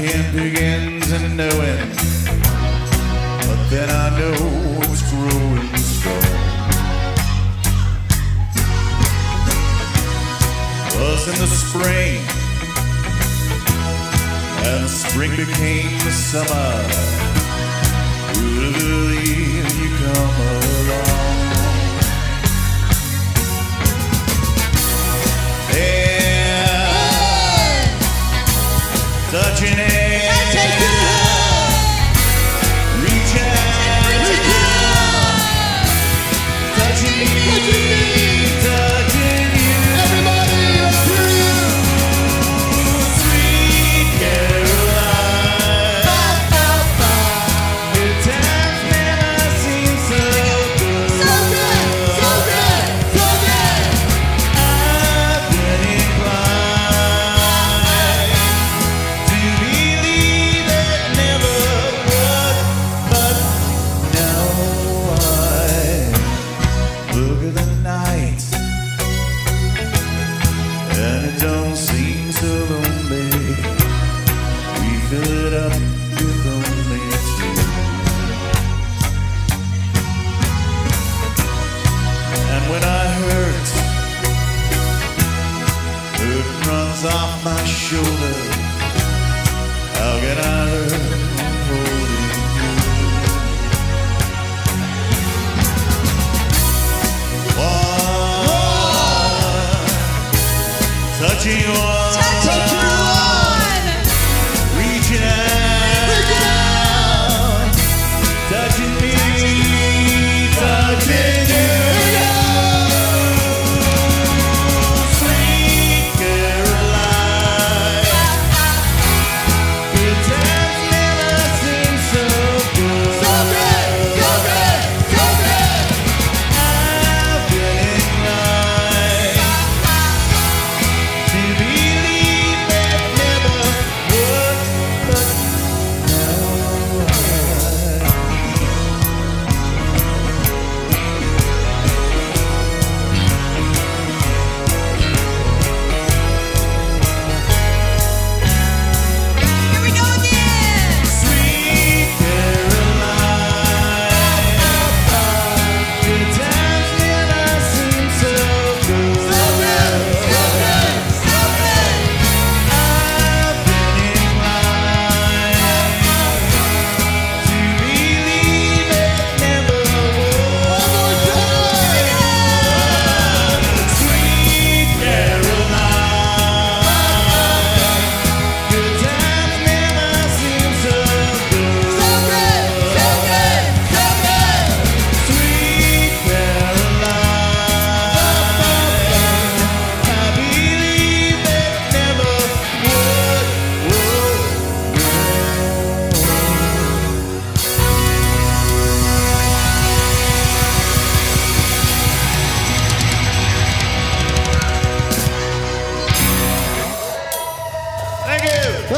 can't begin to know it, but then I know it's growing strong. Was in the spring, and spring became the summer. Believed you come along? Touching don't seem so lonely. We fill it up. And when I hurt, it runs off my shoulder. How can I hurt touching one,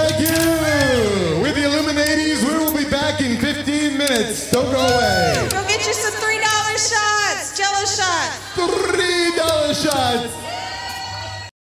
Thank you. With the Illumin80s, we will be back in 15 minutes. Don't go away. Go get you some $3 shots, jello shots. $3 shots.